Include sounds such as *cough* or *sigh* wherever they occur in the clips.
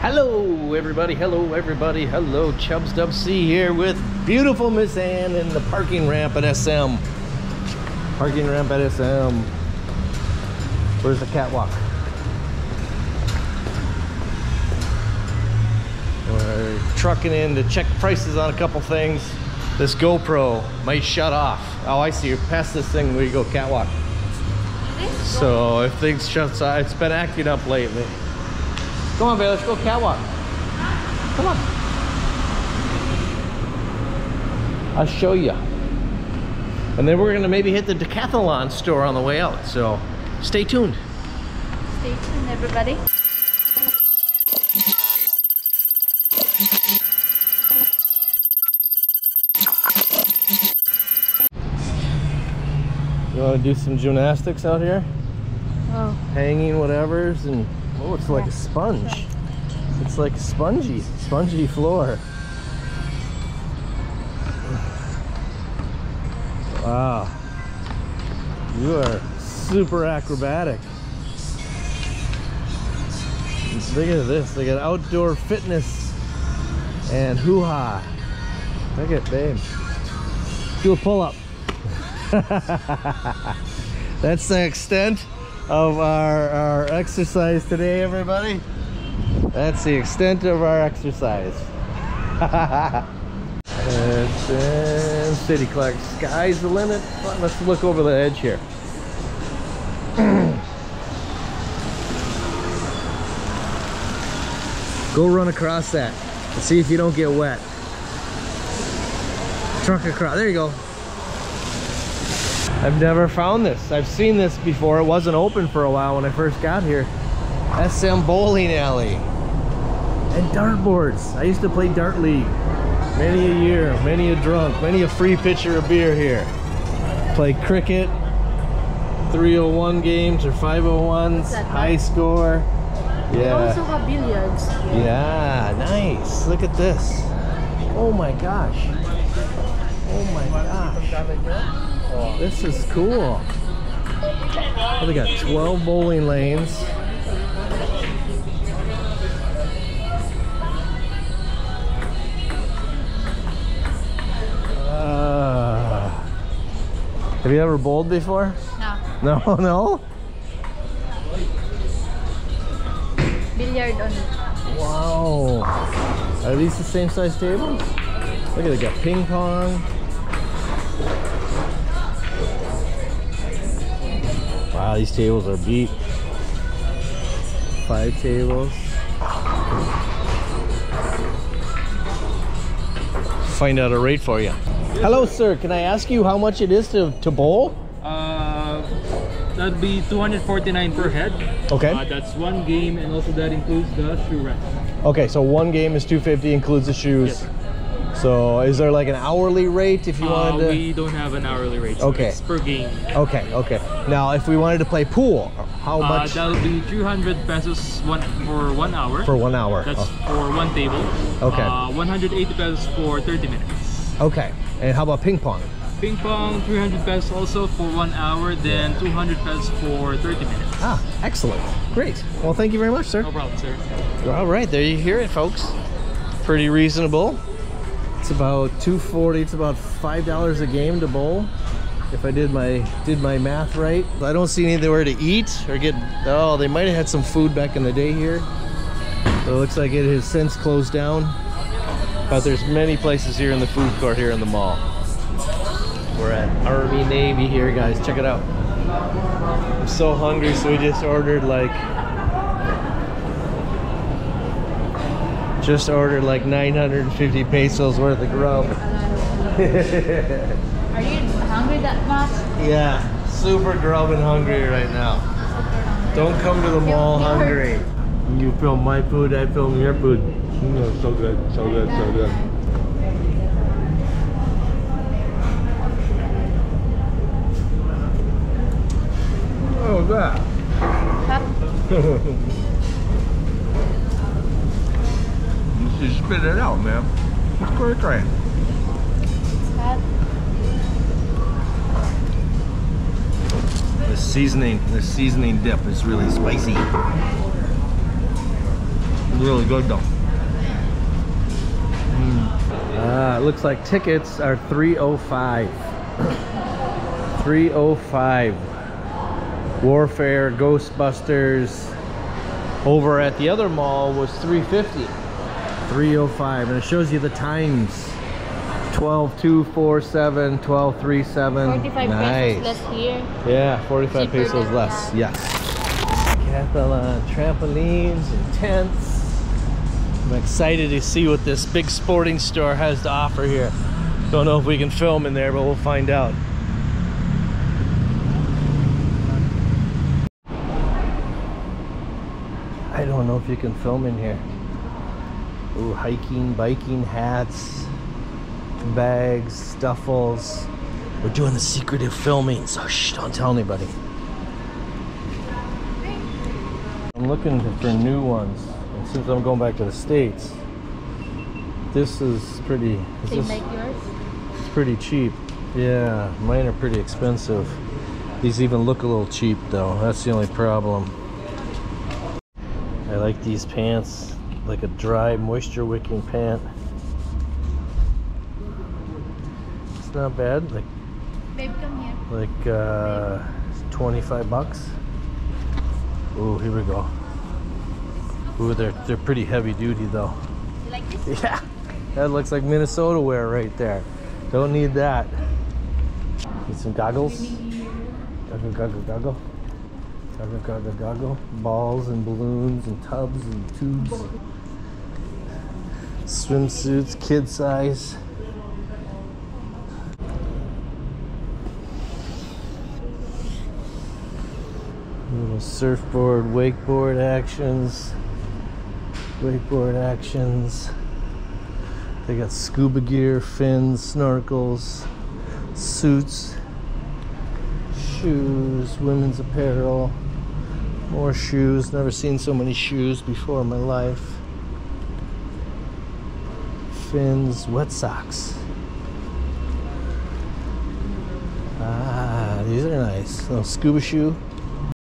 Hello, everybody. Hello, everybody. Hello, Chubs Dub C here with beautiful Miss Anne in the parking ramp at SM. Parking ramp at SM. Where's the catwalk? We're trucking in to check prices on a couple things. This GoPro might shut off. Oh, I see. You're past this thing where you go catwalk. So if things shuts off, it's been acting up lately. Come on, babe, let's go catwalk. Come on. I'll show you. And then we're gonna maybe hit the Decathlon store on the way out. So stay tuned. Stay tuned, everybody. You wanna do some gymnastics out here? Oh, Hanging whatevers and oh, it's like a sponge. It's like spongy, spongy floor. Wow. You are super acrobatic. Look at this. They got outdoor fitness and hoo-ha. Look at babe. Do a pull-up. *laughs* That's the extent of our, our exercise today, everybody. That's the extent of our exercise. *laughs* and, and City Clark, sky's the limit. Let's look over the edge here. *clears throat* Go run across that and see if you don't get wet. Truck across, there you go. I've never found this. I've seen this before. It wasn't open for a while when I first got here. SM Bowling Alley. And dartboards. I used to play Dart League. Many a year, many a drunk, many a free pitcher of beer here. Play cricket, 301 games or 501s, high score. we Yeah. also have billiards. Yeah, nice. Look at this. Oh my gosh. Oh my gosh. This is cool. Oh, they got 12 bowling lanes. Uh, have you ever bowled before? No, No, *laughs* no? billiard only. Wow. Are these the same size tables? Look at it, got ping pong. Wow, these tables are beat. Five tables. Find out a rate for you. Hello, sir. Can I ask you how much it is to, to bowl? Uh, that'd be 249 per head. Okay. Uh, that's one game, and also that includes the shoe rack. Okay, so one game is 250 includes the shoes. Yes, sir. So is there like an hourly rate if you Uh, wanted to? we don't have an hourly rate. So Okay. It's per game. Okay, okay. Now, if we wanted to play pool, how Uh, much that'll be 300 pesos one for one hour. for one hour? That's Oh, for one table. Okay. Uh, 180 pesos for 30 minutes. okay. And how about ping pong? Ping pong, 300 pesos also for one hour, then 200 pesos for 30 minutes. Ah, excellent. Great. Well, thank you very much, sir. No problem, sir. All right, there you hear it, folks. Pretty reasonable. It's about 240. It's about five dollars a game to bowl. If I did my did my math right, I don't see anywhere to eat or get. Oh, they might have had some food back in the day here. So it looks like it has since closed down. But there's many places here in the food court here in the mall. We're at Army Navy here, guys. Check it out. I'm so hungry, so we just ordered like just ordered like 950 pesos worth of grub. *laughs* Are you hungry that much? Yeah, super grub and hungry right now. Don't come to the mall hungry. You film my food, I film your food. Mm, so good, so good, so good. Oh, that. *laughs* Hot? You spit it out, man. It's great, great. The seasoning, the seasoning dip is really spicy. Really good though. Ah, it looks like tickets are 305. 305. Warfare, Ghostbusters. Over at the other mall was 350. 305 and it shows you the times. 12 2 4 7 12 3 7 45 nice. pesos less here. yeah 45 Cheaper pesos less that. yes. Decathlon uh, trampolines and tents. I'm excited to see what this big sporting store has to offer here. Don't know if we can film in there but we'll find out. I don't know if you can film in here Ooh, hiking biking hats bags, stuffles. We're doing the secretive filming, so shh, don't tell anybody. I'm looking for new ones. And since I'm going back to the States, this is pretty, is this, like yours. it's pretty cheap. Yeah, mine are pretty expensive. These even look a little cheap though. That's the only problem. I like these pants, like a dry moisture wicking pant. It's not bad. Like Babe, come here. like uh 25 bucks. Oh, here we go. Ooh, they're they're pretty heavy duty though. You like this? *laughs* Yeah, that looks like Minnesota wear right there. Don't need that. Need some goggles. Goggle, goggle, goggle. Goggle, goggle, goggle. Balls and balloons and tubs and tubes. Swimsuits, kid size. Little surfboard, wakeboard actions. Wakeboard actions. They got scuba gear, fins, snorkels, suits, shoes, women's apparel, more shoes. Never seen so many shoes before in my life. Fins, wet socks. Ah, these are nice. Little scuba shoe.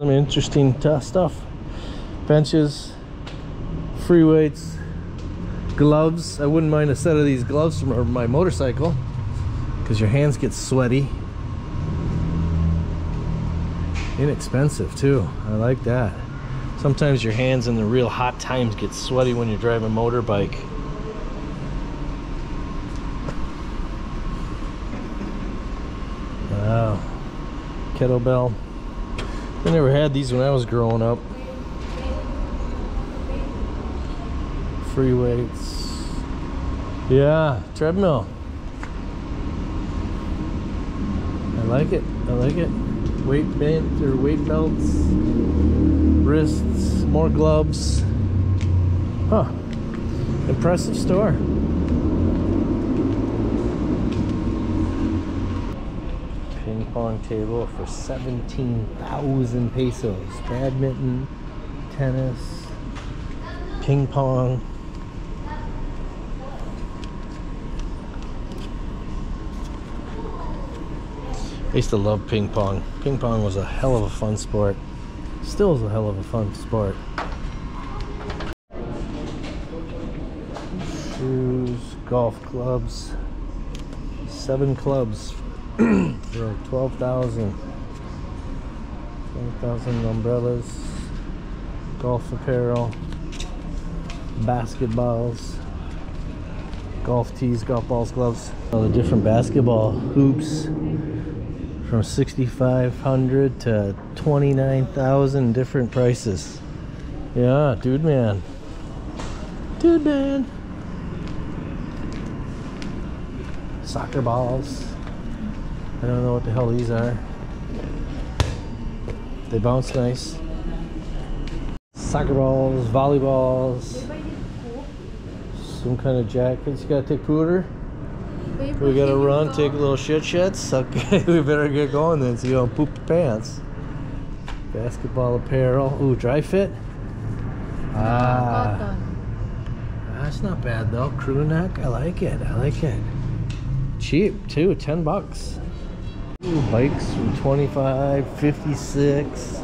Some interesting stuff. Benches, free weights, gloves. I wouldn't mind a set of these gloves for my motorcycle because your hands get sweaty. Inexpensive too. I like that. Sometimes your hands in the real hot times get sweaty when you're driving a motorbike. Wow. Kettlebell. I never had these when I was growing up. Free weights. Yeah, treadmill. I like it. I like it. Weight band or weight belts, wrists, more gloves. Huh. Impressive store. Ping table for 17,000 pesos. Badminton, tennis, ping pong. I used to love ping pong. Ping pong was a hell of a fun sport. Still is a hell of a fun sport. Shoes, golf clubs. Seven clubs for 12,000. 12,000 umbrellas, golf apparel, basketballs, golf tees, golf balls, gloves. All the different basketball hoops from 6500 to 29,000 different prices. Yeah, dude man. Dude man. Soccer balls. I don't know what the hell these are. They bounce nice. Soccer balls, volleyballs, some kind of jackets. You gotta take pooter. We gotta run, take a little shit shits. Okay, *laughs* we better get going then so you don't poop your pants. Basketball apparel. Ooh, dry fit. Ah, that's not bad though. Crew neck, I like it. I like it. Cheap too, 10 bucks. Ooh, bikes from 25, 56,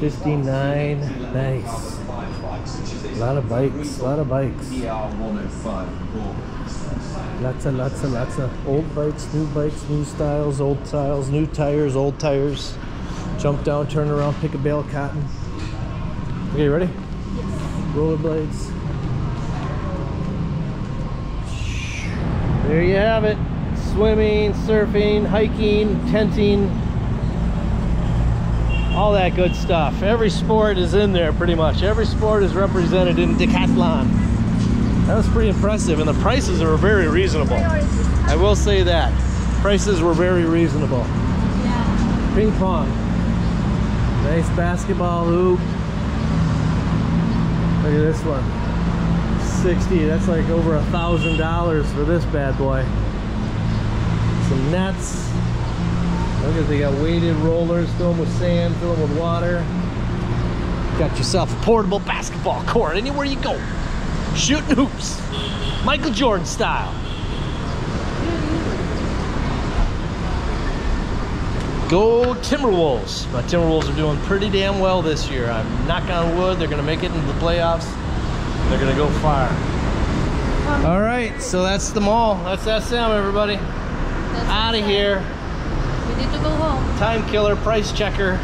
59. Nice. A lot of bikes, a lot of bikes. Lots of, lots of, lots of old bikes, new bikes, new styles, old styles, new tires, old tires. Jump down, turn around, pick a bale of cotton. Okay, ready? Rollerblades. There you have it. Swimming, surfing, hiking, tenting, all that good stuff. Every sport is in there pretty much. Every sport is represented in Decathlon. That was pretty impressive and the prices were very reasonable. I will say that. Prices were very reasonable. Yeah. Ping pong. Nice basketball hoop. Look at this one. 60, that's like over a thousand dollars for this bad boy. Some nets. Look at they got weighted rollers, fill them with sand, fill them with water. Got yourself a portable basketball court anywhere you go. Shooting hoops. Michael Jordan style. Go Timberwolves. My Timberwolves are doing pretty damn well this year. I'm knocking on wood. They're going to make it into the playoffs. They're going to go far. All right, so that's the mall. That's SM, everybody. Out of here. We need to go home. Time killer, price checker.